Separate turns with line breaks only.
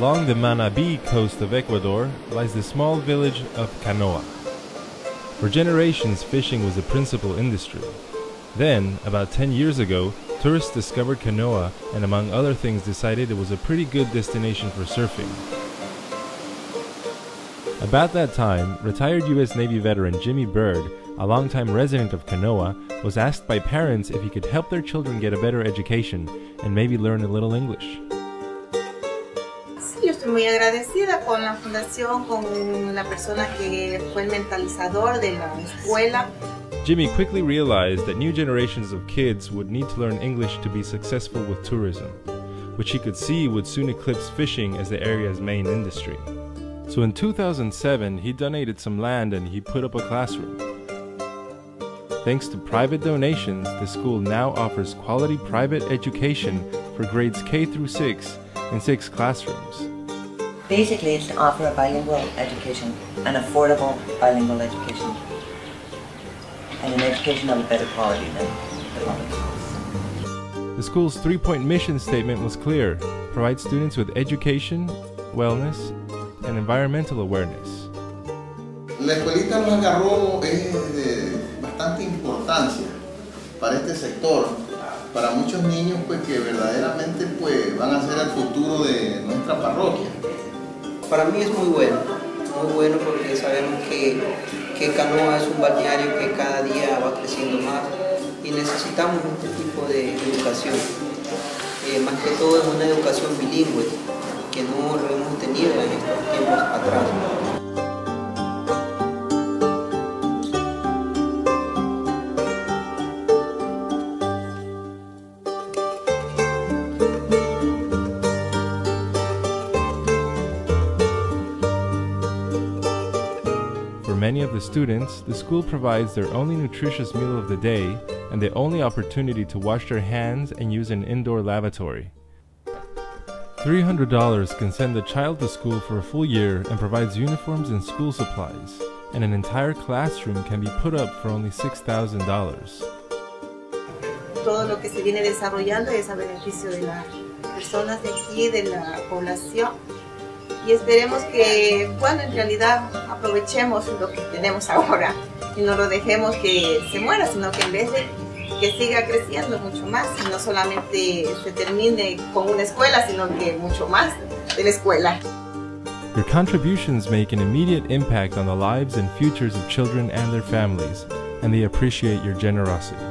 Along the Manabí coast of Ecuador lies the small village of Canoa. For generations, fishing was the principal industry. Then, about 10 years ago, tourists discovered Canoa and, among other things, decided it was a pretty good destination for surfing. About that time, retired U.S. Navy veteran Jimmy Byrd, a longtime resident of Canoa, was asked by parents if he could help their children get a better education and maybe learn a little English.
Muy agradecida con la fundación, con la persona que fue el mentalizador de la escuela.
Jimmy quickly realized that new generations of kids would need to learn English to be successful with tourism, which he could see would soon eclipse fishing as the area's main industry. So in 2007, he donated some land and he put up a classroom. Thanks to private donations, the school now offers quality private education for grades K through 6 in six classrooms.
Basically, it's to offer a bilingual education, an affordable bilingual education, and an education of a better quality than the public schools.
The school's three point mission statement was clear provide students with education, wellness, and environmental awareness.
La escuelita Los Algarrobos es de bastante importancia para este sector, para muchos niños pues que verdaderamente pues van a ser el futuro de nuestra parroquia.
Para mí es muy bueno, muy bueno porque sabemos que, que Canoa es un balneario que cada día va creciendo más y necesitamos este tipo de educación. Eh, más que todo es una educación bilingüe que no lo hemos tenido en estos tiempos atrás.
Many of the students, the school provides their only nutritious meal of the day and the only opportunity to wash their hands and use an indoor lavatory. $300 can send a child to school for a full year and provides uniforms and school supplies, and an entire classroom can be put up for only $6,000.
Todo lo que se viene desarrollando es a beneficio de las personas de aquí, de la población. Y esperemos que, bueno, en realidad aprovechemos lo que tenemos ahora y no lo dejemos que se muera, sino que en vez de que siga creciendo mucho más y no solamente se termine con una escuela, sino que mucho más de la escuela.
Your contributions make an immediate impact on the lives and futures of children and their families, and they appreciate your generosity.